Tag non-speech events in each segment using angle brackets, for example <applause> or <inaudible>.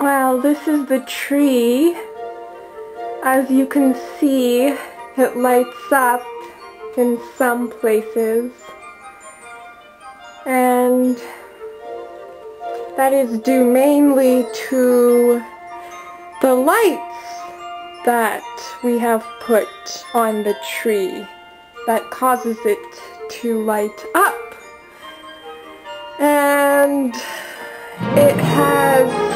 Well, this is the tree. As you can see, it lights up in some places. And that is due mainly to the lights that we have put on the tree that causes it to light up. And it has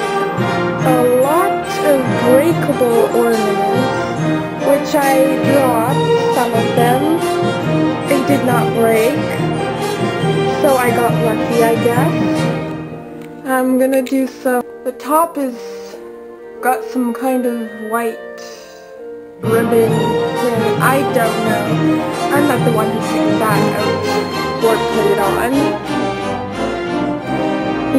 breakable ornaments, which I dropped some of them. They did not break, so I got lucky, I guess. I'm gonna do some. The top is got some kind of white ribbon thing. I don't know. I'm not the one who picked that out or put it on.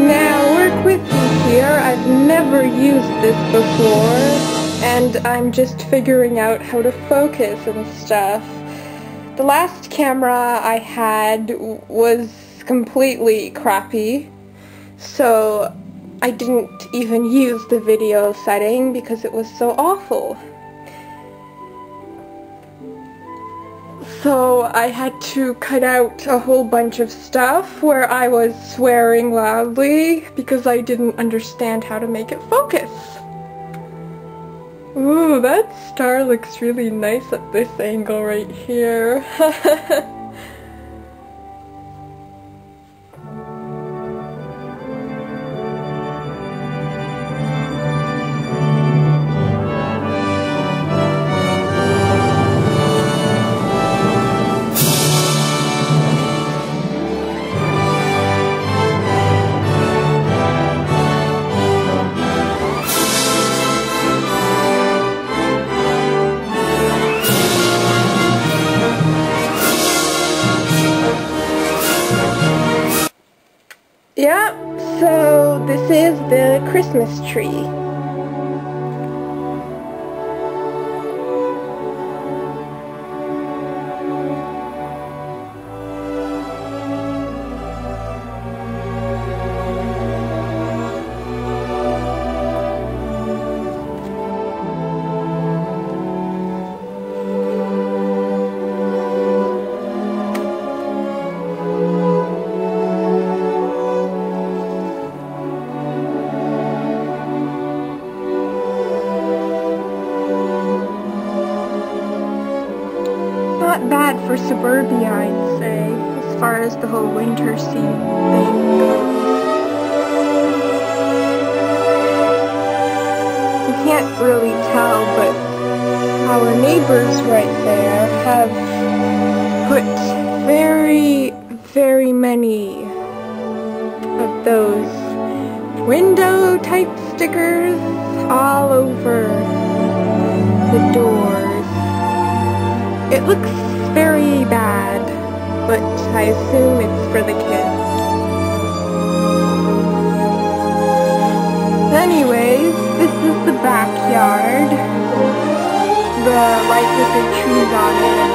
Now, work with me here. I've never used this before, and I'm just figuring out how to focus and stuff. The last camera I had was completely crappy, so I didn't even use the video setting because it was so awful. So I had to cut out a whole bunch of stuff where I was swearing loudly because I didn't understand how to make it focus. Ooh, that star looks really nice at this angle right here. <laughs> Yep, so this is the Christmas tree. Not bad for suburbia, I'd say, as far as the whole winter scene thing goes. You can't really tell, but our neighbors right there have put very, very many of those window type stickers all over the doors. It looks but I assume it's for the kids. Anyways, this is the backyard. The light with the trees on it